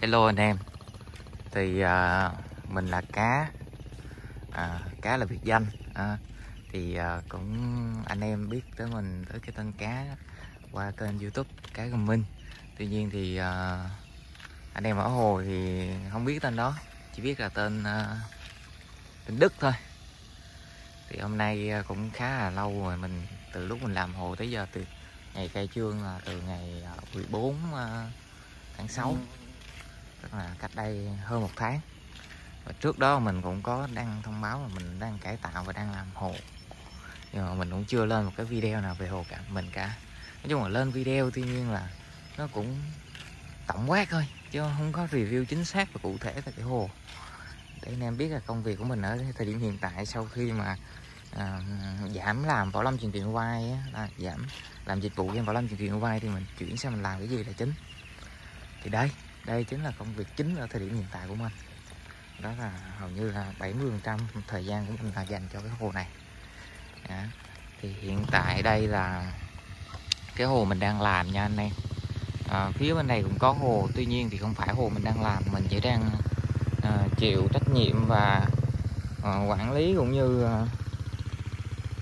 Hello anh em. Thì à, mình là Cá. À, Cá là biệt danh. À, Thì à, cũng anh em biết tới mình tới cái tên Cá Qua kênh youtube Cá Gầm Minh. Tuy nhiên thì à, anh em ở Hồ thì không biết tên đó Chỉ biết là tên à, tên Đức thôi. Thì hôm nay à, cũng khá là lâu rồi mình Từ lúc mình làm Hồ tới giờ từ ngày khai trương là từ ngày à, 14 à, tháng 6 ừ là cách đây hơn một tháng. Và trước đó mình cũng có đăng thông báo là mình đang cải tạo và đang làm hồ. Nhưng mà mình cũng chưa lên một cái video nào về hồ cả mình cả. Nói chung là lên video tuy nhiên là nó cũng tổng quát thôi chứ không có review chính xác và cụ thể về cái hồ. Để anh em biết là công việc của mình ở thời điểm hiện tại sau khi mà à, giảm làm võ lâm truyền truyền vai là giảm làm dịch vụ game võ lâm truyền truyền vai thì mình chuyển sang mình làm cái gì là chính. Thì đây đây chính là công việc chính ở thời điểm hiện tại của mình. Đó là hầu như là 70 phần trăm thời gian của mình là dành cho cái hồ này. Đó. thì hiện tại đây là cái hồ mình đang làm nha anh em. À, phía bên này cũng có hồ tuy nhiên thì không phải hồ mình đang làm mình chỉ đang à, chịu trách nhiệm và à, quản lý cũng như à,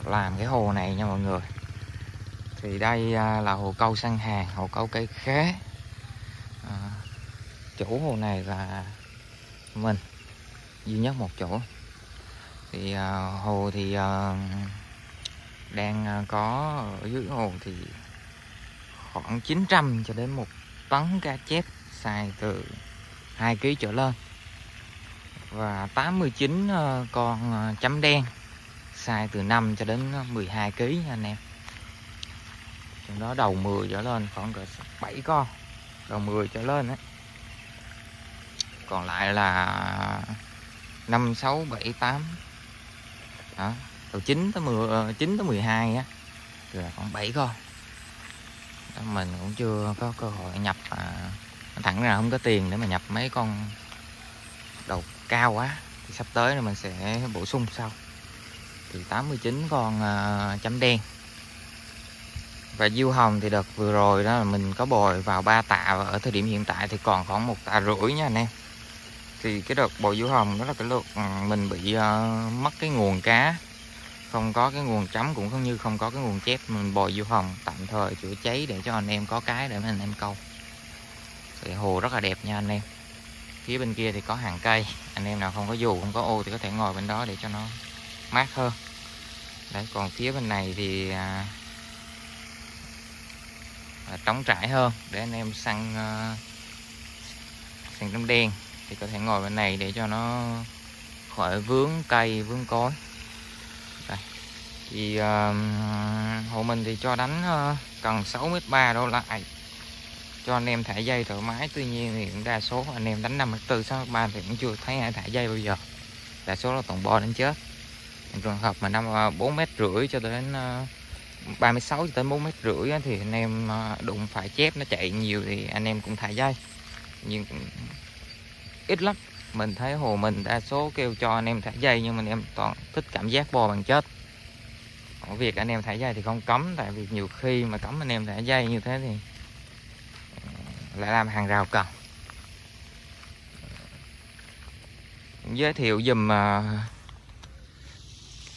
làm cái hồ này nha mọi người. Thì đây à, là hồ câu săn hàng hồ câu cây khế chủ hồ này là mình duy nhất một chỗ. Thì uh, hồ thì uh, đang à, có ở dưới hồ thì khoảng 900 cho đến một tấn cá chép xài từ 2 kg trở lên. Và 89 à, con à, chấm đen xài từ 5 cho đến 12 kg nha anh em. Trong đó đầu 10 trở lên khoảng cỡ 7 con đầu 10 trở lên ấy còn lại là 5 6 7 8 đó từ 9 tới 10 9 ờ, tới 12 á. Thì là khoảng 7 con. Đó, mình cũng chưa có cơ hội nhập à, thẳng ra không có tiền để mà nhập mấy con đầu cao quá. Thì sắp tới là mình sẽ bổ sung sau. Thì 89 con à, chấm đen. Và diêu hồng thì đợt vừa rồi đó là mình có bồi vào ba tạ và ở thời điểm hiện tại thì còn khoảng một tạ rưỡi nha anh em thì cái đợt bồi dưỡng hồng đó là cái lượt ừ, mình bị uh, mất cái nguồn cá. Không có cái nguồn chấm cũng không như không có cái nguồn chép mình bồi diêu hồng tạm thời chữa cháy để cho anh em có cái để mà anh em câu. Thì hồ rất là đẹp nha anh em. Phía bên kia thì có hàng cây anh em nào không có dù không có ô thì có thể ngồi bên đó để cho nó mát hơn. Đấy còn phía bên này thì à, à, trống trải hơn để anh em săn uh, săn tấm đen thì có thể ngồi bên này để cho nó khỏi vướng cây vướng cối. Đây. Thì uh, hộ mình thì cho đánh uh, cần 6m3 đô lại. Cho anh em thả dây thoải mái. Tuy nhiên thì cũng đa số anh em đánh 5 mét tư 6 mét ba thì cũng chưa thấy ai thả dây bao giờ. Đa số là toàn bo đến chết. Trường hợp mà năm ờ, bốn mét rưỡi cho đến ờ, uh, 36 cho tới 4 mét rưỡi thì anh em đụng phải chép nó chạy nhiều thì anh em cũng thả dây. Nhưng ít lắm. Mình thấy hồ mình đa số kêu cho anh em thả dây, nhưng mà anh em toàn thích cảm giác bò bằng chết. Ở việc anh em thả dây thì không cấm, tại vì nhiều khi mà cấm anh em thả dây như thế thì ờ, lại làm hàng rào cần giới thiệu dùm ờ,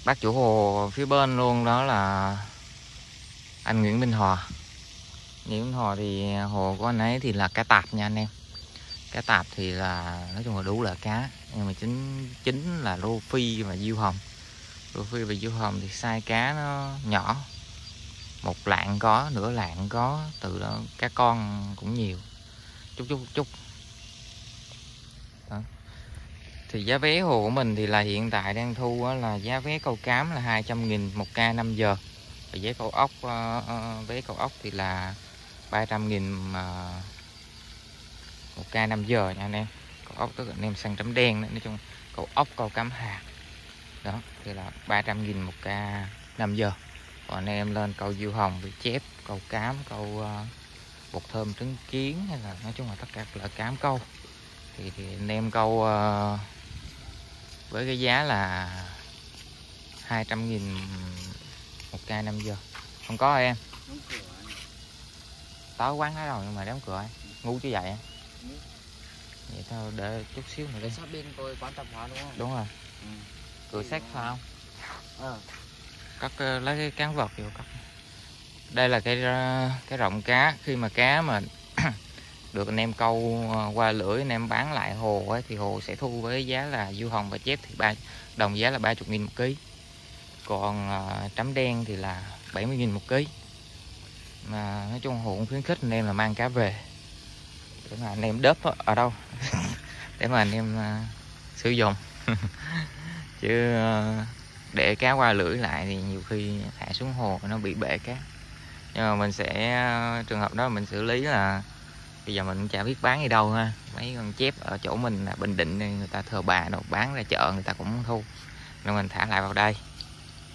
bác chủ hồ phía bên luôn, đó là anh Nguyễn Minh Hòa. Nguyễn Minh Hòa thì ờ, hồ của anh ấy thì là cá tạp nha anh em cá tạp thì là nói chung là đủ loại cá. Nhưng mà chính chính là rô phi và diêu hồng. Rô phi và diêu hồng thì size cá nó nhỏ. Một lạng có nửa lạng có từ đó cá con cũng nhiều. Chút chút chút đó. thì giá vé hồ của mình thì là hiện tại đang thu là giá vé câu cám là 200 nghìn một ca 5 giờ. Và vé câu ốc ờ, ờ, ờ, vé câu ốc thì là 300 nghìn uh, một ca 5 giờ nha anh em. Câu ốc tức là anh em săn tấm đen đấy nói chung câu ốc câu cắm hạt. Đó thì là 300 nghìn một ca 5 giờ. Còn anh em lên câu diêu hồng bị chép câu cám câu uh, bột thơm trứng kiến hay là nói chung là tất cả các loại cám câu. Thì, thì anh em câu uh, với cái giá là 200 nghìn một ca 5 giờ. Không có em. Tới quán hết rồi nhưng mà đóng cửa ngu chứ vậy vậy thôi để chút xíu nữa đi. Sát bên tôi quán tạp hóa đúng không? đúng rồi. Ừ. cửa sách phải không? Ờ. cắt ờ, lấy cái cán vật vô cắt. Đây là cái ờ, cái rộng cá. Khi mà cá mà được anh em câu qua lưỡi anh em bán lại hồ ấy, thì hồ sẽ thu với giá là du hồng và chép thì ba đồng giá là 30 nghìn một ký. Còn ờ, trắm đen thì là 70 nghìn một ký. Mà nói chung hồ cũng khuyến khích anh em là mang cá về để mà anh em đớp ở- đâu? Để mà anh em uh, sử dụng. Chứ uh, để cá qua lưỡi lại thì nhiều khi thả xuống hồ nó bị bể cá. Nhưng mà mình sẽ uh, trường hợp đó mình xử lý là bây giờ mình cũng chả biết bán đi đâu ha. Mấy con chép ở chỗ mình là bình định người ta thờ bà đâu bán ra chợ người ta cũng thu. Nên mình thả lại vào đây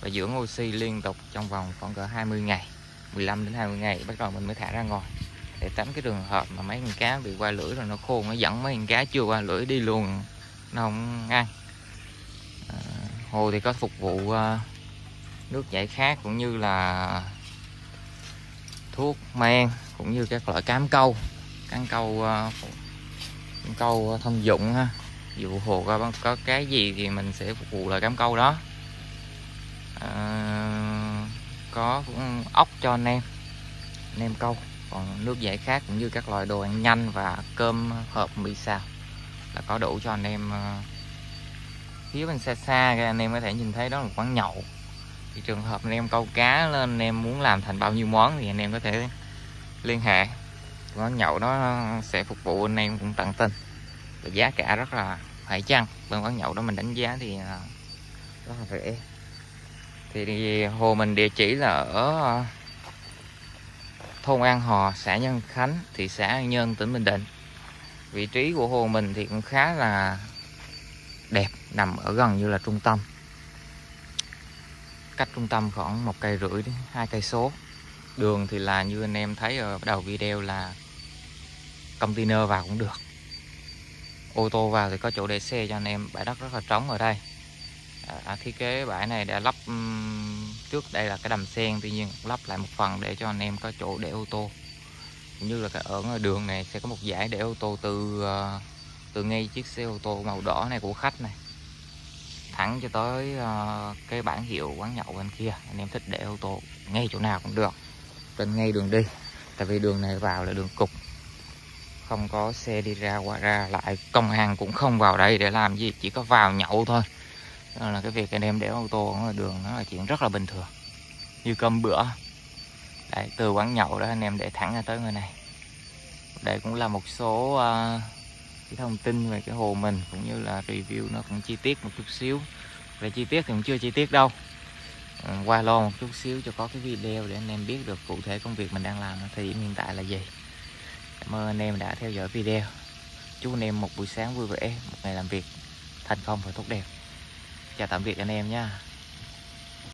và dưỡng oxy liên tục trong vòng khoảng cỡ 20 ngày 15 đến 20 ngày bắt đầu mình mới thả ra ngoài để tránh cái trường hợp mà mấy con cá bị qua lưỡi rồi nó khô nó dẫn mấy con cá chưa qua lưỡi đi luôn. Nó không ăn. À, hồ thì có phục vụ à, nước giải khát cũng như là thuốc men cũng như các loại cám câu. Cám câu à, cám câu thông dụng ha. Dụ hồ có, có cái gì thì mình sẽ phục vụ lại cám câu đó. À, có cũng ốc cho anh em. Anh em câu còn nước giải khát cũng như các loại đồ ăn nhanh và cơm hộp mì xào là có đủ cho anh em ờ, phía bên xa xa anh em có thể nhìn thấy đó là một quán nhậu. Thì trường hợp anh em câu cá lên anh em muốn làm thành bao nhiêu món thì anh em có thể liên hệ. Quán nhậu đó sẽ phục vụ anh em cũng tận tình và giá cả rất là phải chăng. Bên quán nhậu đó mình đánh giá thì ờ, rất là rẻ. Thì, hồ mình địa chỉ là ở ờ, thôn An Hò xã Nhân Khánh thị xã An Nhơn tỉnh Bình Định. Vị trí của hồ mình thì cũng khá là đẹp nằm ở gần như là trung tâm. Cách trung tâm khoảng một cây rưỡi đến hai cây số. Đường thì là như anh em thấy ở đầu video là container vào cũng được. Ô tô vào thì có chỗ để xe cho anh em bãi đất rất là trống ở đây. À, thiết kế bãi này đã lắp trước. Đây là cái đầm sen, tuy nhiên lắp lại một phần để cho anh em có chỗ để ô tô. Cũng như là cái ở đường này sẽ có một giải để ô tô từ ờ, từ ngay chiếc xe ô tô màu đỏ này của khách này. Thẳng cho tới ờ, cái bản hiệu quán nhậu bên kia. Anh em thích để ô tô ngay chỗ nào cũng được. Trên ngay đường đi. Tại vì đường này vào là đường cục. Không có xe đi ra qua ra lại. Công an cũng không vào đây để làm gì. Chỉ có vào nhậu thôi nên là cái việc anh em để ô tô ở đường nó là chuyện rất là bình thường. Như cơm bữa. Đấy từ quán nhậu đó anh em để thẳng ra tới người này. Đây cũng là một số uh, cái thông tin về cái hồ mình cũng như là review nó cũng chi tiết một chút xíu. Về chi tiết thì cũng chưa chi tiết đâu. Ừ, qua lo một chút xíu cho có cái video để anh em biết được cụ thể công việc mình đang làm ở thời điểm hiện tại là gì. Cảm ơn anh em đã theo dõi video. Chúc anh em một buổi sáng vui vẻ một ngày làm việc thành công và tốt đẹp chào tạm biệt anh em nha.